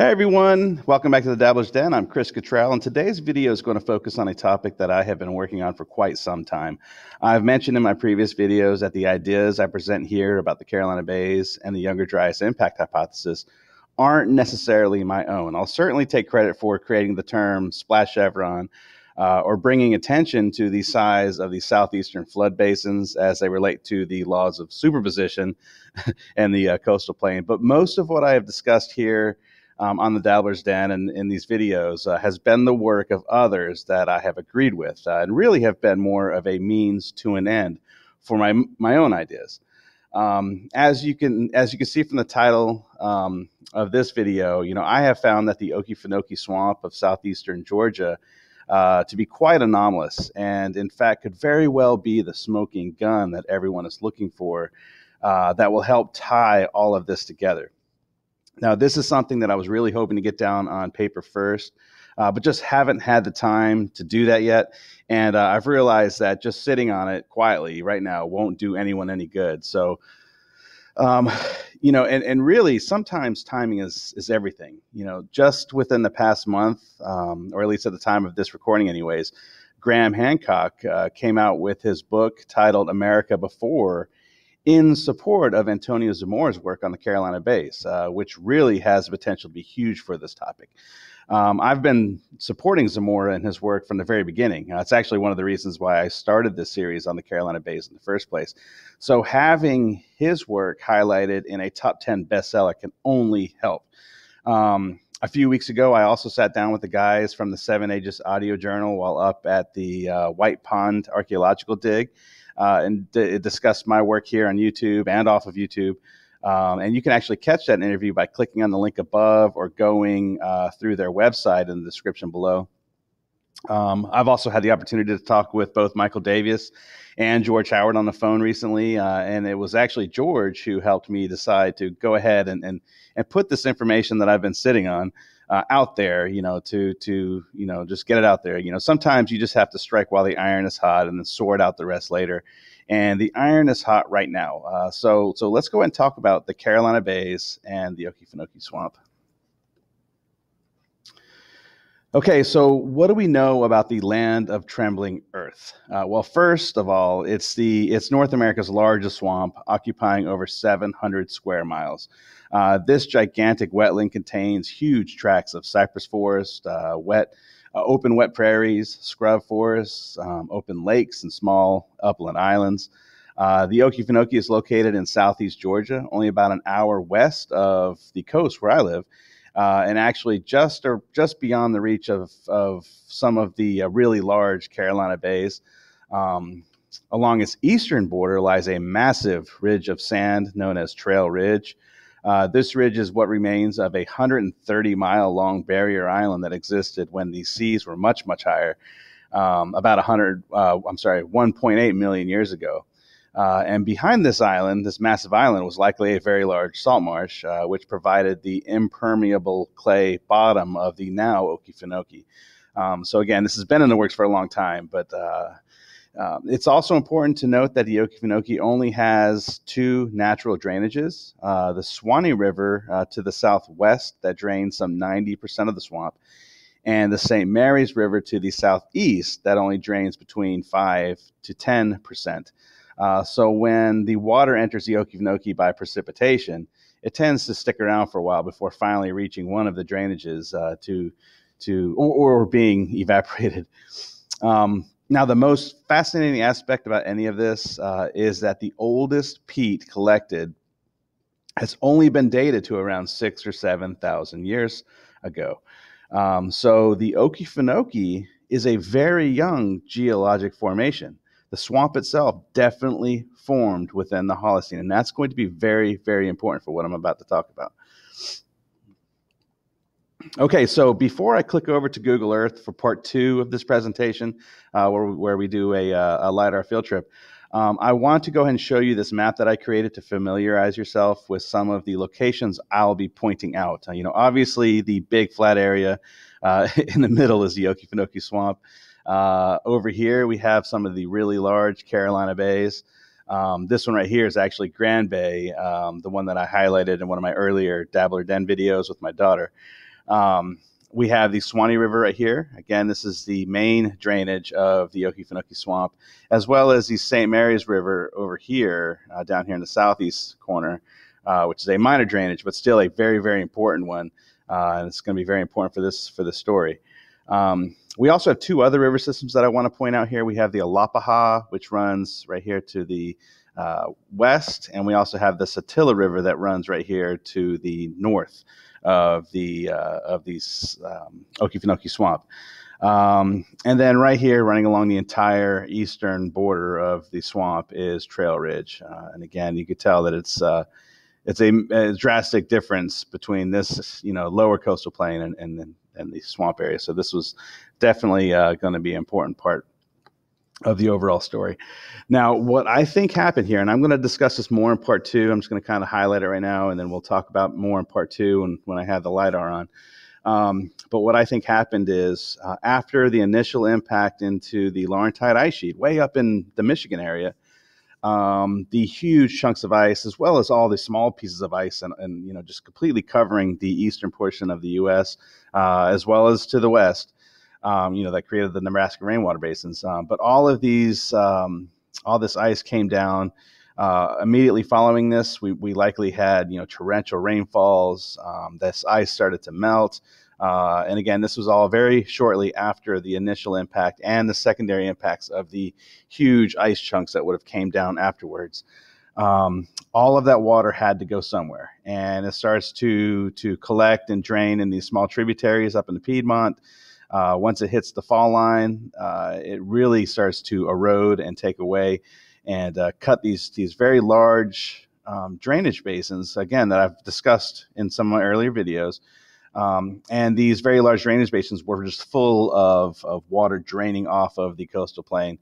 Hey everyone, welcome back to the Dabbler's Den. I'm Chris Cottrell, and today's video is going to focus on a topic that I have been working on for quite some time. I've mentioned in my previous videos that the ideas I present here about the Carolina Bays and the Younger Dryas impact hypothesis aren't necessarily my own. I'll certainly take credit for creating the term splash chevron uh, or bringing attention to the size of the southeastern flood basins as they relate to the laws of superposition and the uh, coastal plain. But most of what I have discussed here um, on the Dabbler's Den and in these videos uh, has been the work of others that I have agreed with uh, and really have been more of a means to an end for my my own ideas. Um, as you can as you can see from the title um, of this video, you know I have found that the Okefenokee Swamp of southeastern Georgia uh, to be quite anomalous, and in fact could very well be the smoking gun that everyone is looking for uh, that will help tie all of this together. Now, this is something that I was really hoping to get down on paper first, uh, but just haven't had the time to do that yet. And uh, I've realized that just sitting on it quietly right now won't do anyone any good. So, um, you know, and, and really sometimes timing is, is everything. You know, just within the past month, um, or at least at the time of this recording, anyways, Graham Hancock uh, came out with his book titled America Before in support of Antonio Zamora's work on the Carolina Bays, uh, which really has the potential to be huge for this topic. Um, I've been supporting Zamora and his work from the very beginning. Uh, it's actually one of the reasons why I started this series on the Carolina Bays in the first place. So having his work highlighted in a top 10 bestseller can only help. Um, a few weeks ago, I also sat down with the guys from the Seven Ages Audio Journal while up at the uh, White Pond Archaeological Dig uh, and d- discussed my work here on YouTube and off of YouTube. Um, and you can actually catch that interview by clicking on the link above or going uh, through their website in the description below. Um, I've also had the opportunity to talk with both Michael Davias and George Howard on the phone recently, uh, and it was actually George who helped me decide to go ahead and and, and put this information that I've been sitting on uh, out there, you know, to to you know just get it out there. You know, sometimes you just have to strike while the iron is hot and then sort out the rest later. And the iron is hot right now. Uh, so so let's go ahead and talk about the Carolina Bays and the Okefenokee Swamp. Okay, so what do we know about the land of trembling earth? Uh, well, first of all, it's the it's North America's largest swamp, occupying over 700 square miles. Uh, this gigantic wetland contains huge tracts of cypress forest, uh, wet, uh, open wet prairies, scrub forests, um, open lakes, and small upland islands. Uh, the Okefenokee is located in southeast Georgia, only about an hour west of the coast where I live, uh, and actually just or just beyond the reach of, of some of the uh, really large Carolina bays. Um, along its eastern border lies a massive ridge of sand known as Trail Ridge. Uh, this ridge is what remains of a 130 mile long barrier island that existed when the seas were much, much higher, um, about 100, uh, I'm sorry, 1.8 million years ago. Uh, and behind this island, this massive island, was likely a very large salt marsh, uh, which provided the impermeable clay bottom of the now Okefenokee. Um, so again, this has been in the works for a long time, but uh, um, it's also important to note that the Okefenokee only has two natural drainages uh, the Suwannee River uh, to the southwest, that drains some 90% of the swamp, and the St. Mary's River to the southeast, that only drains between 5 to 10%. Uh, so when the water enters the Okefenokee by precipitation, it tends to stick around for a while before finally reaching one of the drainages uh, to, to or, or being evaporated. Um, now, the most fascinating aspect about any of this uh, is that the oldest peat collected has only been dated to around six or 7,000 years ago. Um, so the Okefenokee is a very young geologic formation. The swamp itself definitely formed within the Holocene, and that's going to be very, very important for what I'm about to talk about. Okay, so before I click over to Google Earth for part two of this presentation, uh, where, where we do a, uh, a LiDAR field trip, um, I want to go ahead and show you this map that I created to familiarize yourself with some of the locations I'll be pointing out. Uh, you know, obviously the big flat area uh, in the middle is the Okefenokee Swamp. Uh, over here we have some of the really large Carolina bays. Um, this one right here is actually Grand Bay, um, the one that I highlighted in one of my earlier Dabbler Den videos with my daughter. Um, we have the Suwannee River right here. Again, this is the main drainage of the Okefenokee Swamp, as well as the St. Mary's River over here, uh, down here in the southeast corner, uh, which is a minor drainage, but still a very, very important one. Uh, and it's going to be very important for this for this story. Um, we also have two other river systems that I want to point out here. We have the Alapaha, which runs right here to the uh, west, and we also have the Satilla River that runs right here to the north of the uh, of these um, Okefenokee Swamp. Um, and then right here, running along the entire eastern border of the swamp, is Trail Ridge. Uh, and again, you could tell that it's uh, it's a, a, drastic difference between this, you know, lower coastal plain and and, and the swamp area. So this was definitely uh, going to be an important part of the overall story. Now, what I think happened here, and I'm going to discuss this more in part two. I'm just going to kind of highlight it right now, and then we'll talk about more in part two and when I have the lidar on. Um, but what I think happened is uh, after the initial impact into the Laurentide ice sheet, way up in the Michigan area, um, the huge chunks of ice, as well as all the small pieces of ice, and, and you know just completely covering the eastern portion of the U.S. Uh, as well as to the west um, you know, that created the Nebraska rainwater basins. Um, but all of these, um, all this ice came down. Uh, immediately following this, we, we likely had you know torrential rainfalls. Um, this ice started to melt, uh, and again, this was all very shortly after the initial impact and the secondary impacts of the huge ice chunks that would have came down afterwards. Um, all of that water had to go somewhere, and it starts to to collect and drain in these small tributaries up in the Piedmont. Uh, once it hits the fall line, uh, it really starts to erode and take away and uh, cut these these very large um, drainage basins again that I've discussed in some of my earlier videos. Um, and these very large drainage basins were just full of, of water draining off of the coastal plain,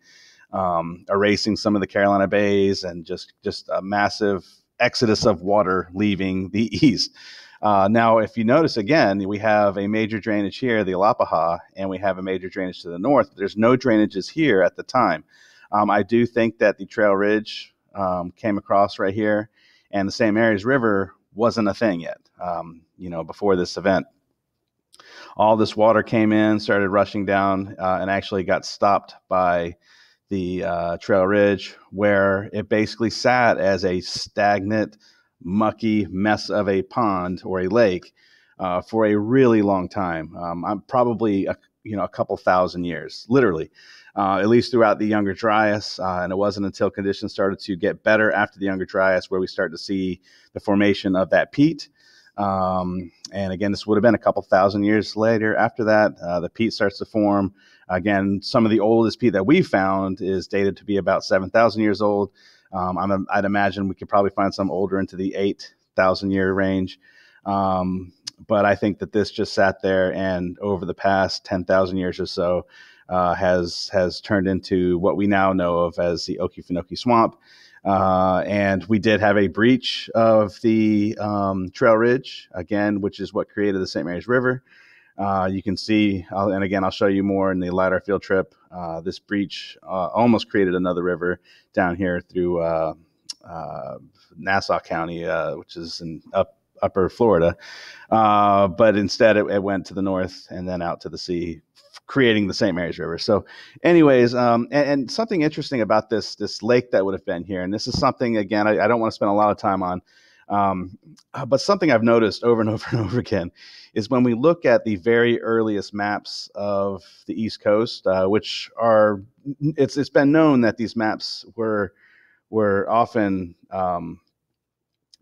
um, erasing some of the Carolina bays, and just just a massive exodus of water leaving the east. Uh, now, if you notice again, we have a major drainage here, the Alapaha, and we have a major drainage to the north. There's no drainages here at the time. Um, I do think that the Trail Ridge um, came across right here, and the St. Mary's River wasn't a thing yet, um, you know, before this event. All this water came in, started rushing down, uh, and actually got stopped by the uh, Trail Ridge, where it basically sat as a stagnant mucky mess of a pond or a lake uh, for a really long time. Um, I'm probably a, you know a couple thousand years, literally, uh, at least throughout the Younger Dryas. Uh, and it wasn't until conditions started to get better after the Younger Dryas where we start to see the formation of that peat. Um, and again, this would have been a couple thousand years later. After that, uh, the peat starts to form. Again, some of the oldest peat that we found is dated to be about 7,000 years old. Um, I'm, I'd imagine we could probably find some older into the 8,000 year range. Um, but I think that this just sat there and over the past 10,000 years or so uh, has has turned into what we now know of as the Okefenokee Swamp. Uh, and we did have a breach of the um, Trail Ridge again, which is what created the St. Mary's River. Uh, you can see, and again, I'll show you more in the LiDAR field trip. Uh, this breach uh, almost created another river down here through uh, Nassau County, which is in up, upper Florida. but instead, it, it, went to the north and then out to the sea, creating the St. Mary's River. So, anyways, um, and, and, something interesting about this this lake that would have been here, and this is something again I, I don't want to spend a lot of time on. Um, uh, but something I've noticed over and over and over again is when we look at the very earliest maps of the East Coast, uh, which are it's it's been known that these maps were were often um,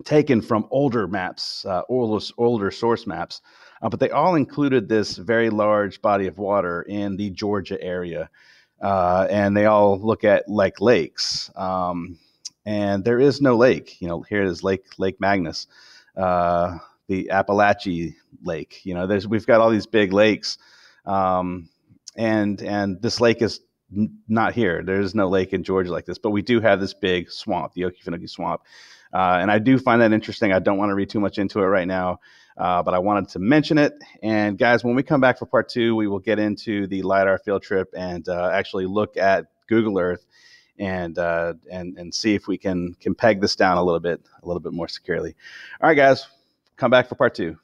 taken from older maps, uh, older, older source maps, uh, but they all included this very large body of water in the Georgia area. Uh, and they all look at like lakes. Um, and there is no lake. You know, here is Lake Lake Magnus, uh, the Appalachie Lake. You know, there's we've got all these big lakes, um, and and this lake is n- not here. There's no lake in Georgia like this, but we do have this big swamp, the Okefenokee Swamp, uh, and I do find that interesting. I don't want to read too much into it right now. Uh, but I wanted to mention it. And guys, when we come back for part two, we will get into the LiDAR field trip and uh, actually look at Google Earth and uh, and and see if we can can peg this down a little bit a little bit more securely. All right, guys, come back for part two.